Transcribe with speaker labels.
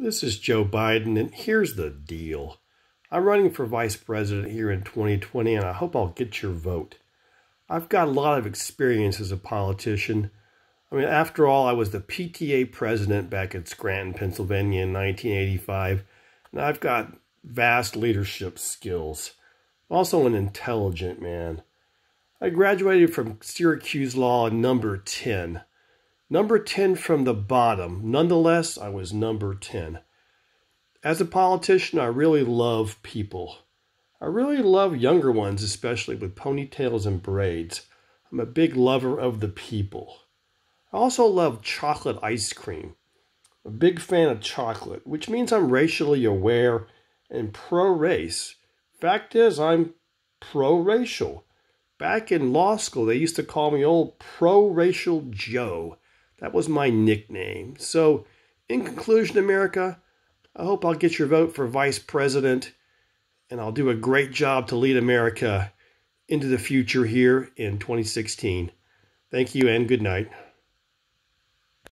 Speaker 1: This is Joe Biden, and here's the deal. I'm running for vice president here in 2020, and I hope I'll get your vote. I've got a lot of experience as a politician. I mean, after all, I was the PTA president back at Scranton, Pennsylvania in 1985, and I've got vast leadership skills. I'm also an intelligent man. I graduated from Syracuse Law number 10. Number 10 from the bottom. Nonetheless, I was number 10. As a politician, I really love people. I really love younger ones, especially with ponytails and braids. I'm a big lover of the people. I also love chocolate ice cream. I'm a big fan of chocolate, which means I'm racially aware and pro race. Fact is, I'm pro racial. Back in law school, they used to call me old pro racial Joe. That was my nickname. So, in conclusion, America, I hope I'll get your vote for vice president and I'll do a great job to lead America into the future here in 2016. Thank you and good night.